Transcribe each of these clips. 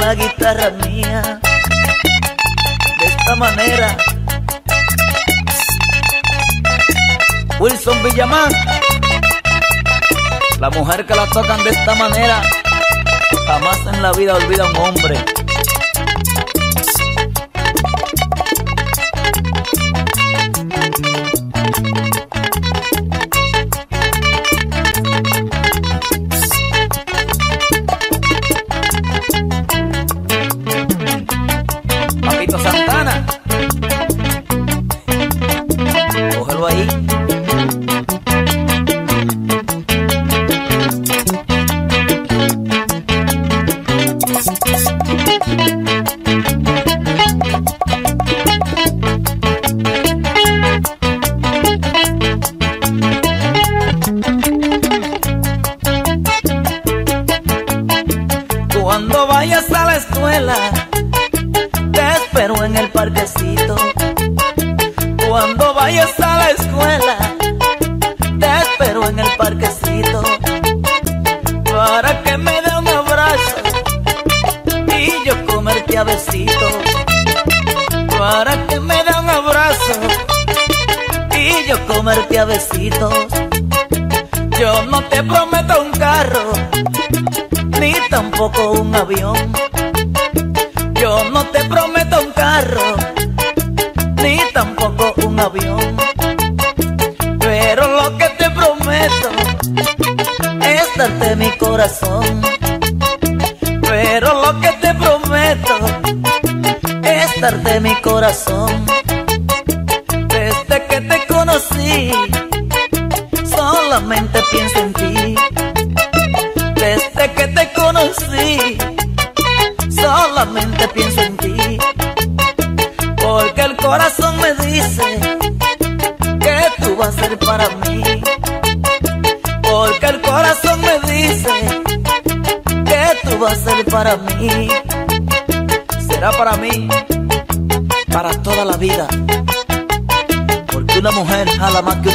la guitarra mía de esta manera. Wilson Villamán, la mujer que la tocan de esta manera, jamás en la vida olvida a un hombre. Pero lo que te prometo es darte mi corazón.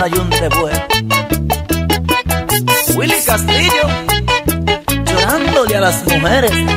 hay un. Willy Castillo, llorándole a las mujeres.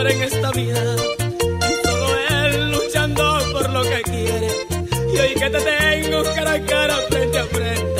en esta vida. Solo él luchando por lo que quiere. Y hoy que te tengo cara a cara, frente a frente.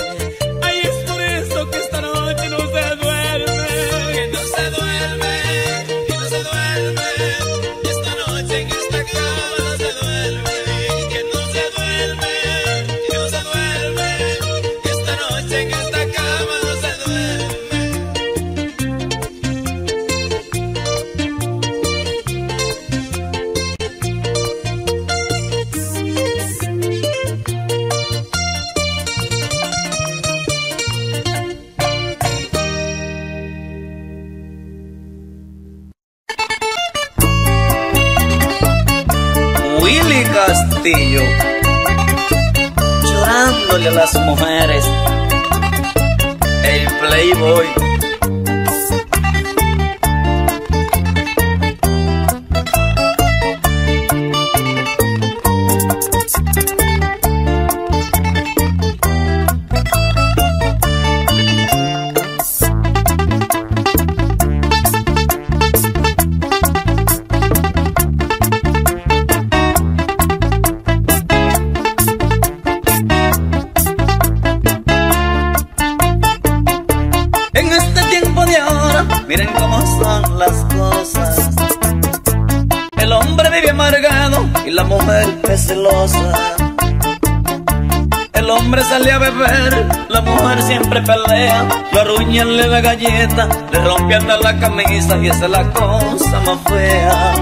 Le rompe hasta la camisa y esa es la cosa más fea.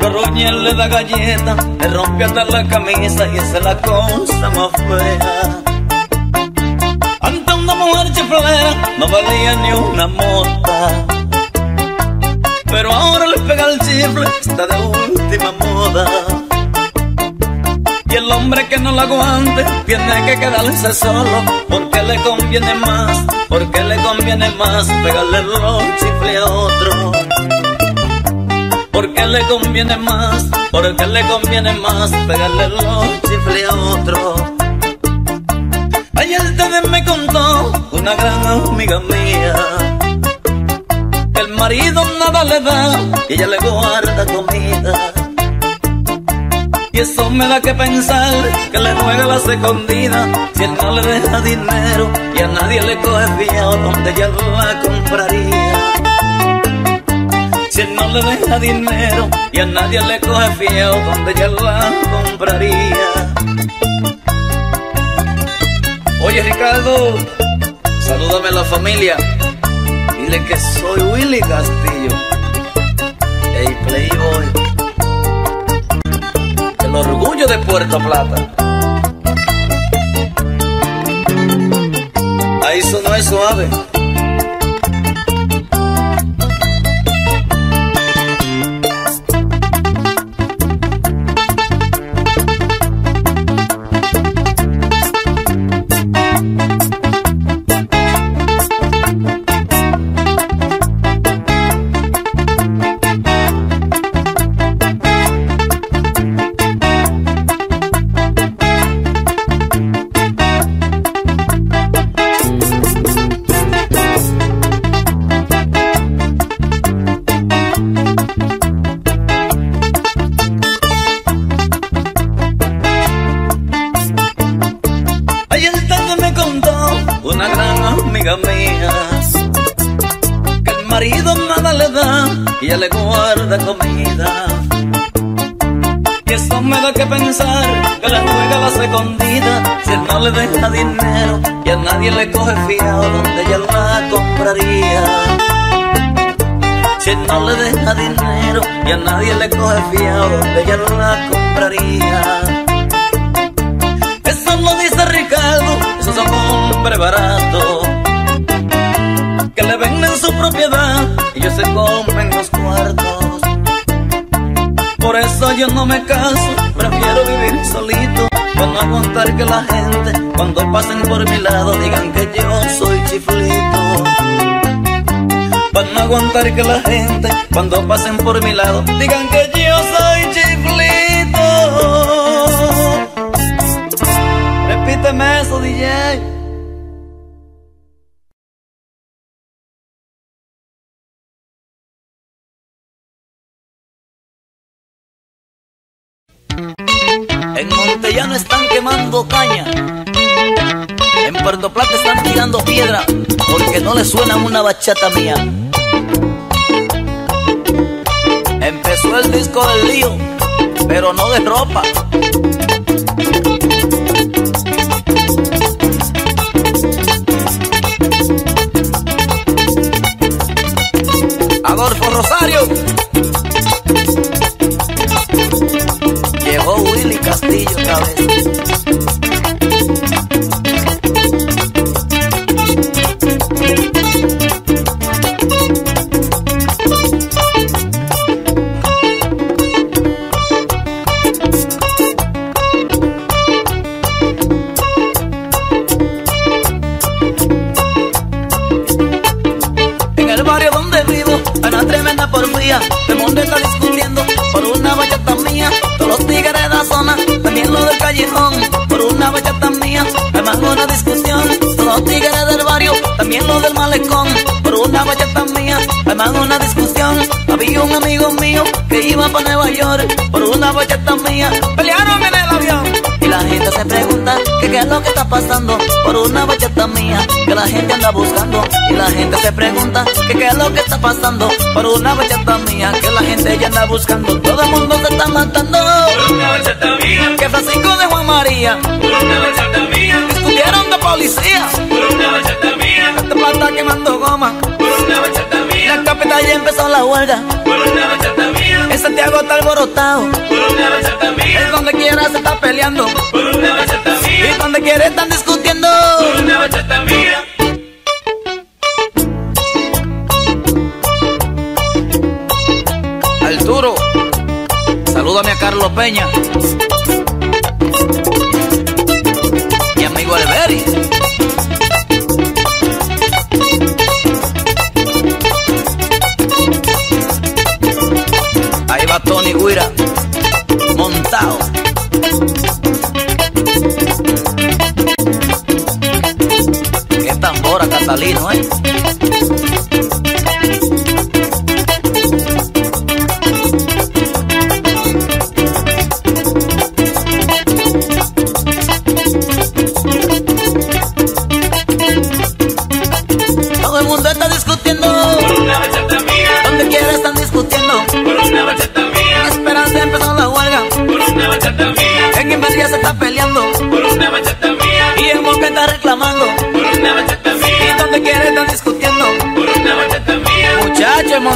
Lo le da galleta, le rompe la camisa y esa es la cosa más fea. Ante una mujer chiflera no valía ni una mota. Pero ahora le pega el chifle, está de última moda. Y el hombre que no la aguante tiene que quedarse solo porque le conviene más porque le conviene más pegarle los chifles a otro. Porque le conviene más, porque le conviene más pegarle los chifles a otro. Ayer también me contó una gran amiga mía. El marido nada le da y ella le guarda comida eso me da que pensar que le juega la escondidas si él no le deja dinero y a nadie le coge fiado donde ella la compraría. Si él no le deja dinero y a nadie le coge fiado donde ella la compraría. Oye Ricardo, salúdame a la familia, dile que soy Willy Castillo, el Playboy, el orgullo de Puerto Plata. Ahí sonó no es suave. Yo no me caso, prefiero vivir solito para no aguantar que la gente cuando pasen por mi lado digan que yo soy chiflito. Para no aguantar que la gente cuando pasen por mi lado digan que yo soy chiflito. Repíteme eso, DJ. Quemando caña. En Puerto Plata están tirando piedra porque no le suena una bachata mía. Empezó el disco del lío, pero no de ropa. Adolfo Rosario. Castillo otra vez. Malecón, por una bachata mía. Además una discusión, había un amigo mío que iba para Nueva York, por una bachata mía. Pelearon en el avión. Y la gente se pregunta que qué es lo que está pasando por una bachata mía que la gente anda buscando. Y la gente se pregunta que qué es lo que está pasando por una bachata mía que la gente ya anda buscando. Todo el mundo se está matando por una bachata mía. Que Francisco de Juan María por una bachata mía. Discutieron de policía por una bachata mía. Plata quemando goma por una bachata mía. La capital ya empezó la huelga por una bachata mía. En Santiago está alborotado por una bachata mía. Es donde quiera se está peleando por una bachata mía. Y donde quiera están discutiendo por una bachata mía. Arturo, salúdame a Carlos Peña.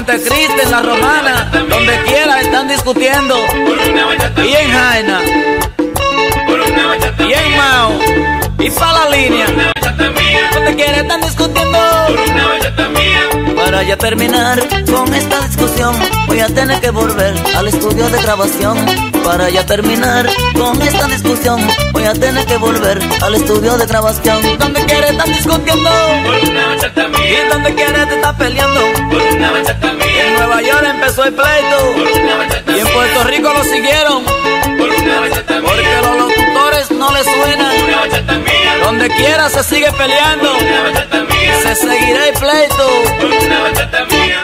En La Romana. Donde quiera están discutiendo. Y en Jaina. Y en Mao. Y para la línea. Por una mía. Donde quiera están discutiendo. bachata mía. Para ya terminar con esta discusión, voy a tener que volver al estudio de grabación. Para ya terminar con esta discusión, voy a tener que volver al estudio de grabación. ¿Dónde quieres están discutiendo? Por una bachata ¿Y mía. dónde quieres te estás peleando? Por una bachata En mía. Nueva York empezó el Por pleito una bachata y en. Puerto Rico lo siguieron Por una bachata porque mía. los locutores no le mía. Donde quiera se sigue peleando, se seguirá el pleito.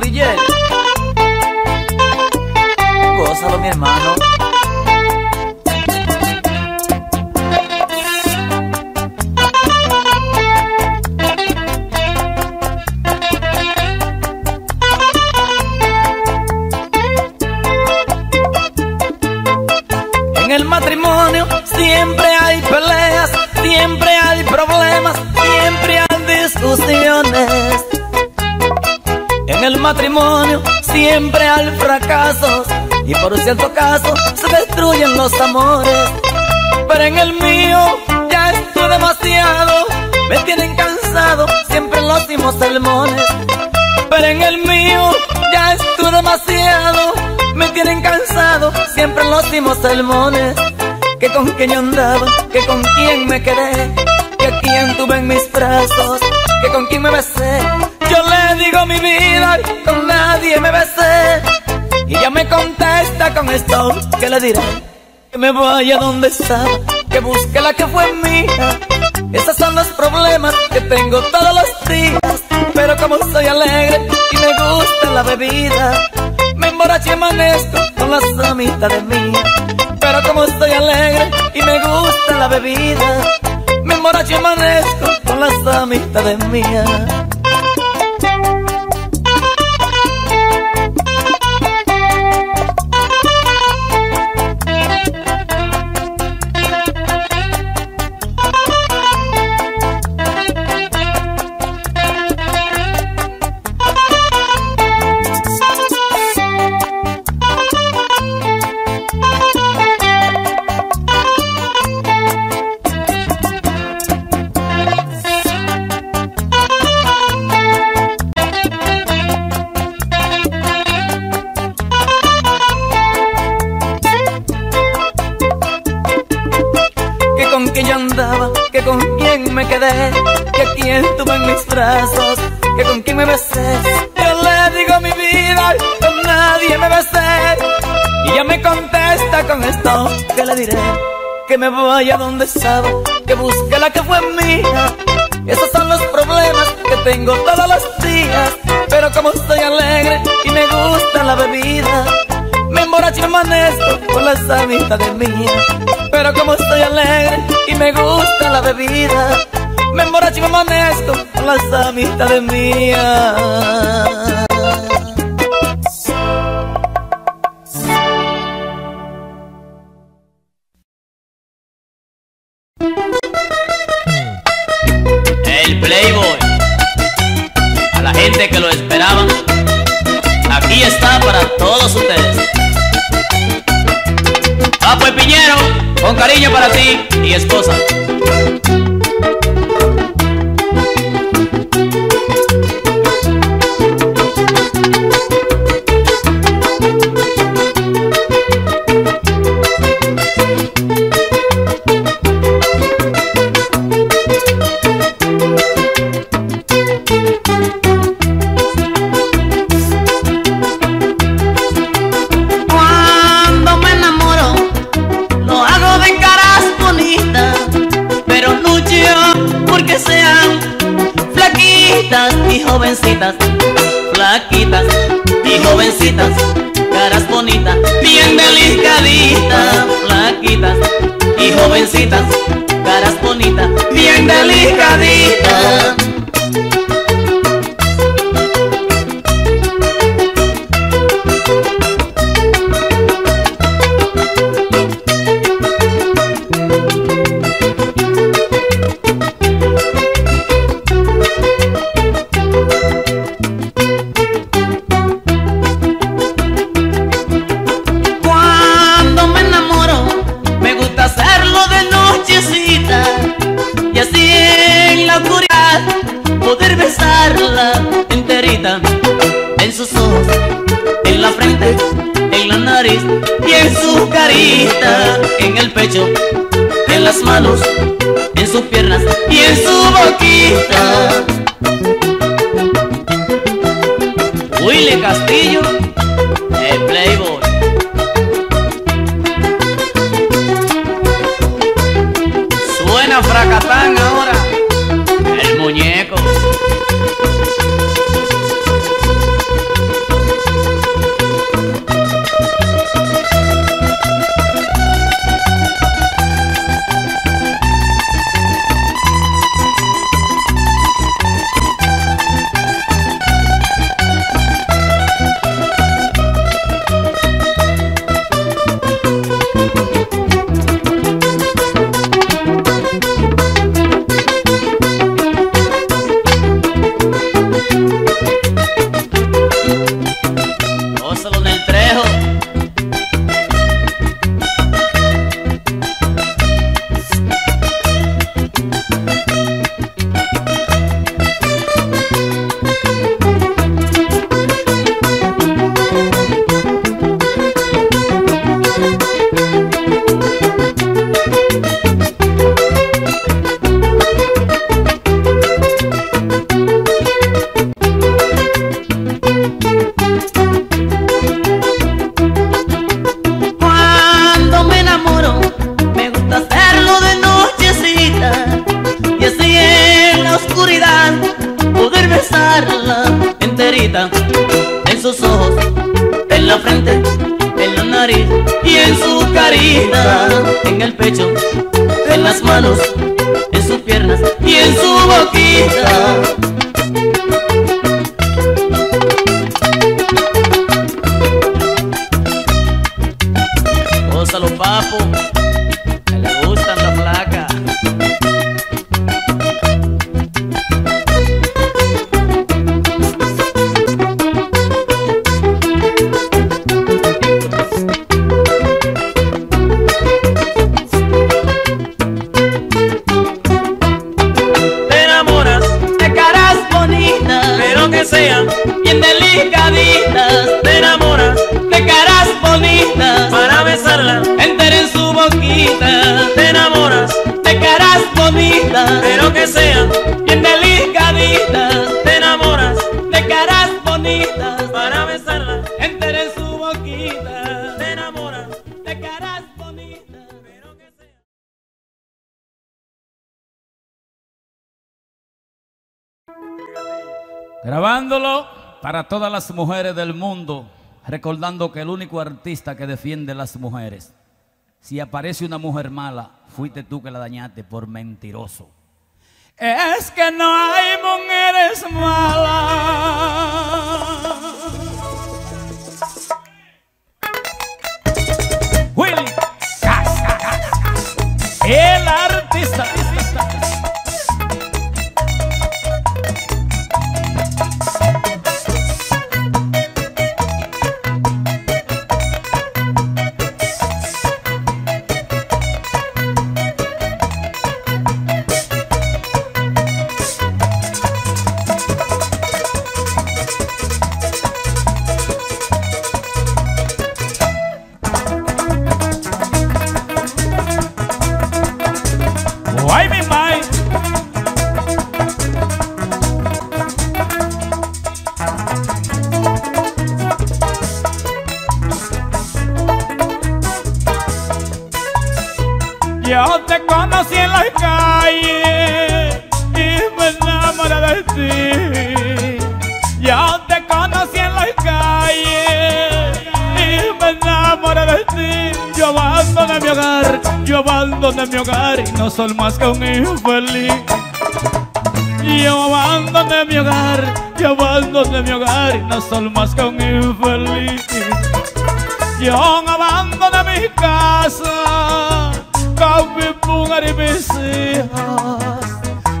DJ. Gózalo, mi hermano. En el matrimonio siempre hay peleas, siempre hay problemas, matrimonio siempre hay fracasos y por cierto caso se destruyen los amores. Pero en el mío ya estoy demasiado, me tienen cansado siempre los mismos sermones. Pero en el mío ya estoy demasiado, me tienen cansado siempre los mismos sermones. Que con quién yo andaba, que con quién me quedé, que a quién tuve en mis brazos, que con quién me besé. Digo mi vida, con nadie me besé. Y ella me contesta con esto, que le diré? Que me vaya donde estaba, que busque la que fue mía. Esos son los problemas que tengo todos los días. Pero como soy alegre y me gusta la bebida, me emborracho y amanezco con las amistades mías. Pero como estoy alegre y me gusta la bebida, me emborracho y amanezco con las amistades mías. Bebida, me emborracho y me amanezco con las amistades mías. El Playboy. A la gente que lo esperaban. Aquí está para todos ustedes. Papo el Piñero, con cariño para ti y esposa. Thank you. Caras bonitas, bien delicaditas. En la nariz y en su carita, en el pecho, en las manos, en sus piernas y en su boquita. Willy Castillo Playboy. Suena fracatán. En el pecho, en las manos, en sus piernas y en su boquita. Recordando que el único artista que defiende las mujeres, si aparece una mujer mala, fuiste tú que la dañaste por mentiroso. Es que no hay mujeres malas. Willy, el artista. Casa mujer y mis hijas.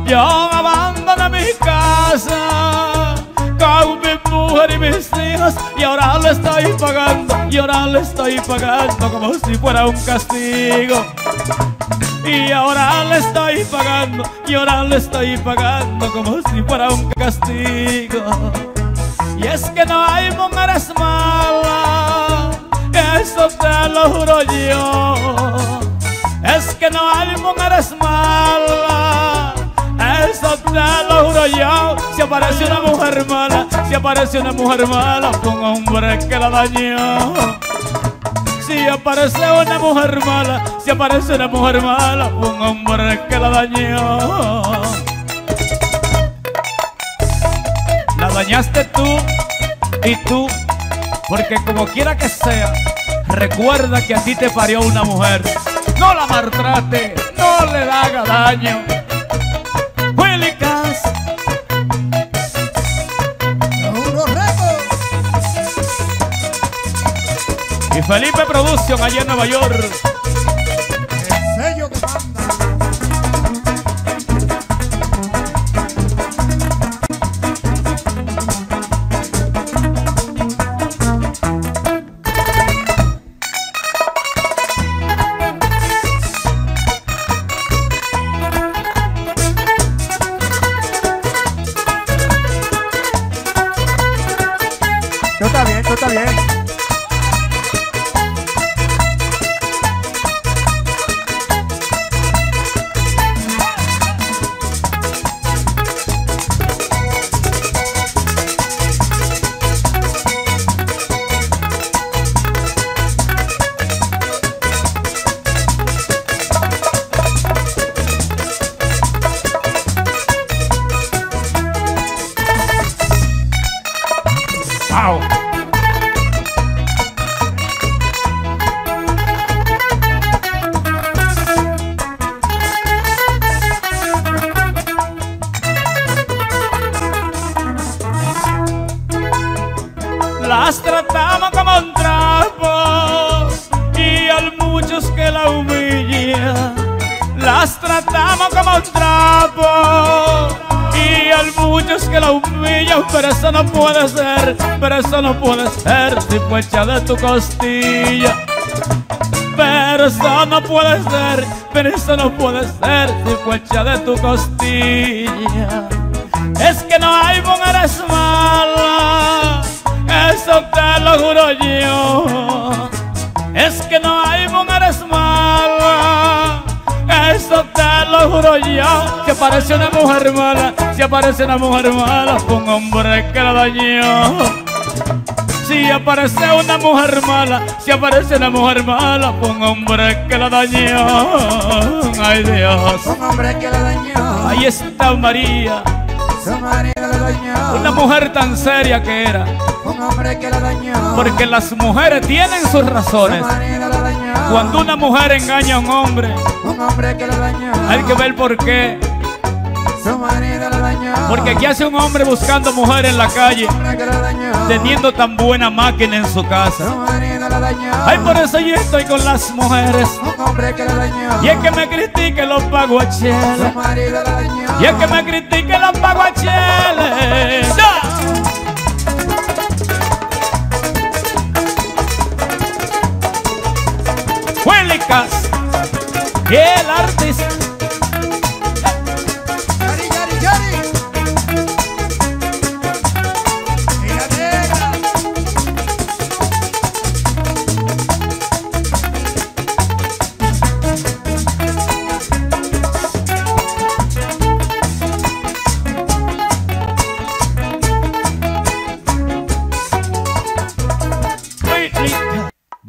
Yo abandoné mi casa mujer y mis hijos y ahora le estoy pagando, y ahora le estoy pagando como si fuera un castigo. Y ahora le estoy pagando, y ahora le estoy pagando como si fuera un castigo. Y es que no hay mujeres malas, eso te lo juro yo. Es que no hay mujeres malas, eso te lo juro yo. Si aparece una mujer mala, si aparece una mujer mala, un hombre que la dañó. Si aparece una mujer mala, si aparece una mujer mala, un hombre que la dañó. La dañaste tú y tú, porque como quiera que sea, recuerda que a ti te parió una mujer. No la maltrate, no le haga daño. Cass. Y Felipe Production allá en Nueva York. Tu costilla. Pero eso no puede ser, pero eso no puede ser hecha de tu costilla. Es que no hay mujeres malas, eso te lo juro yo. Es que no hay mujeres malas, eso te lo juro yo. Que aparece una mujer mala, si aparece una mujer mala, fue un hombre que la dañó. Si aparece una mujer mala, si aparece una mujer mala, fue un hombre que la dañó. Ay Dios, Un hombre que la dañó. ahí está María, Su marido la dañó. una mujer tan seria que era. Un hombre que la dañó. Porque las mujeres tienen sus Su razones. marido la dañó. Cuando una mujer engaña a un hombre, Un hombre que la dañó. hay que ver por qué. Su marido la. Porque ¿qué hace un hombre buscando mujer en la calle, teniendo tan buena máquina en su casa? Ay, por eso yo estoy con las mujeres. Y es que me critique los paguacheles. Y es que me critique los paguacheles. Y el artista.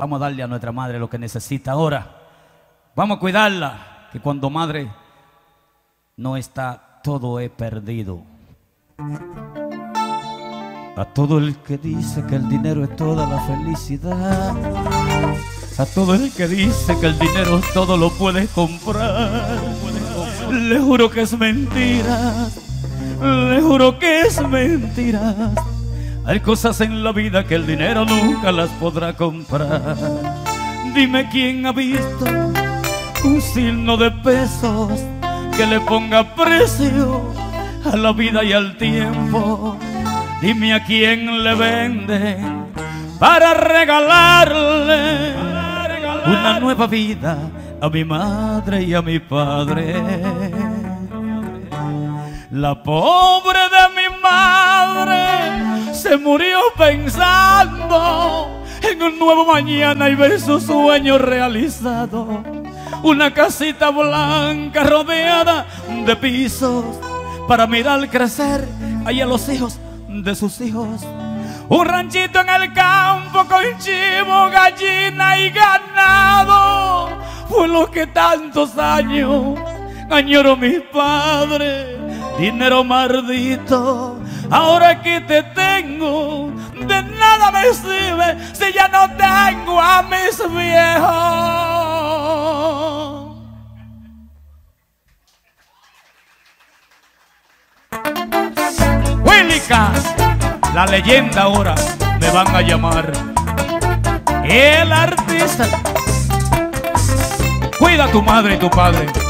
Vamos a darle a nuestra madre lo que necesita ahora. Vamos a cuidarla, que cuando madre no está, todo es perdido. A todo el que dice que el dinero es toda la felicidad. A todo el que dice que el dinero todo lo puede comprar. Le juro que es mentira. Le juro que es mentira. Hay cosas en la vida que el dinero nunca las podrá comprar. Dime quién ha visto un signo de pesos que le ponga precio a la vida y al tiempo. Dime a quién le vende para regalarle una nueva vida a mi madre y a mi padre. La pobre de mi madre se murió pensando en un nuevo mañana y ver su sueño realizado. Una casita blanca rodeada de pisos para mirar crecer ahí a los hijos de sus hijos. Un ranchito en el campo con chivo, gallina y ganado. Fue lo que tantos años añoro mis padres. Dinero maldito, ahora que te tengo, de nada me sirve si ya no tengo a mis viejos. Cass, la leyenda ahora me van a llamar. El artista. Cuida a tu madre y tu padre.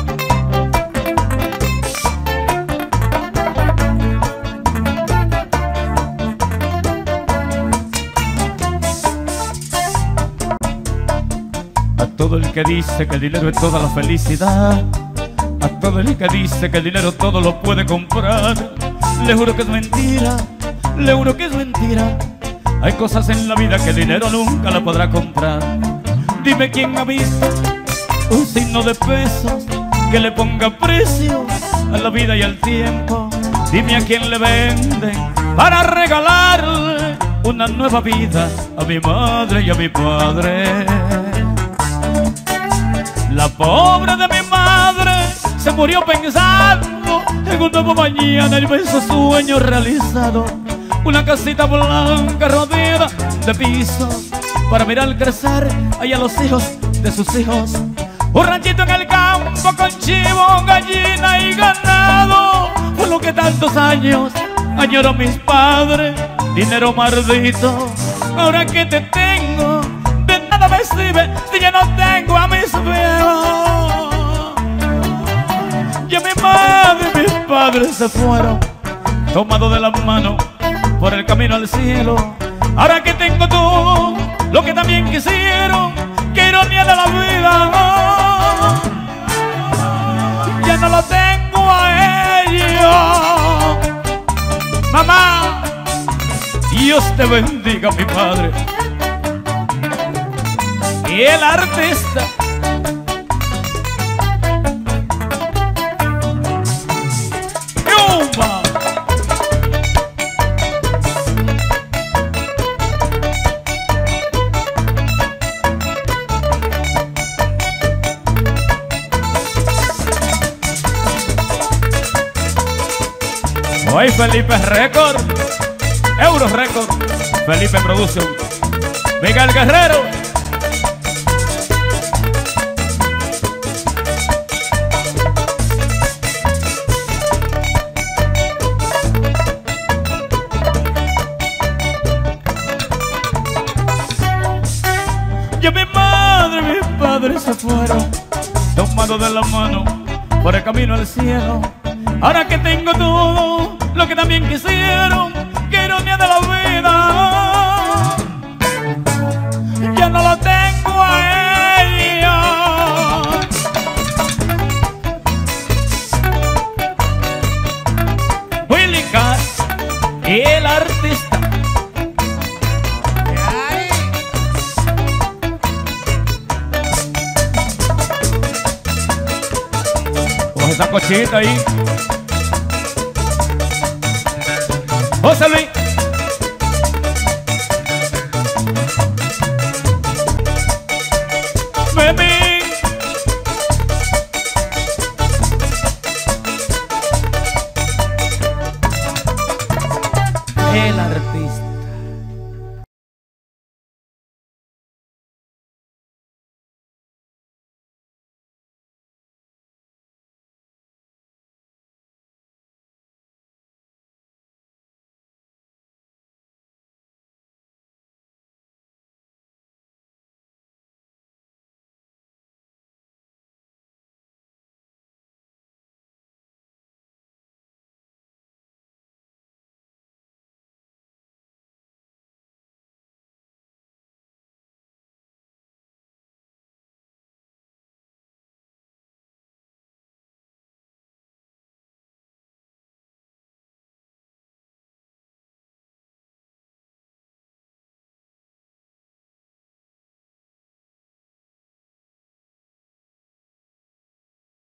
Todo el que dice que el dinero es toda la felicidad. A todo el que dice que el dinero todo lo puede comprar. Le juro que es mentira, le juro que es mentira. Hay cosas en la vida que el dinero nunca la podrá comprar. Dime quién ha visto un signo de pesos que le ponga precio a la vida y al tiempo. Dime a quién le venden para regalarle una nueva vida a mi madre y a mi padre. La pobre de mi madre se murió pensando en un nuevo mañana y su sueño realizado. Una casita blanca rodeada de pisos para mirar crecer ahí a los hijos de sus hijos. Un ranchito en el campo con chivo, gallina y ganado. Fue lo que tantos años añoro mis padres. Dinero maldito, ahora que te si ya no tengo a mis viejos. Ya mi madre y mis padres se fueron, tomados de la mano por el camino al cielo. Ahora que tengo todo lo que también quisieron, qué ironía de la vida. Ya no lo tengo a ellos. Mamá, Dios te bendiga, mi padre. El artista. Hoy Felipe Record, Euro Record, Felipe Production, Miguel Guerrero. Se fueron, tomados de la mano por el camino al cielo. Ahora que tengo todo lo que también quisieron, que ironía de la vida. Ya no lo tengo Cochita ahí. José Luis.